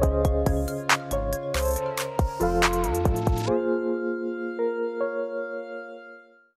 Bye.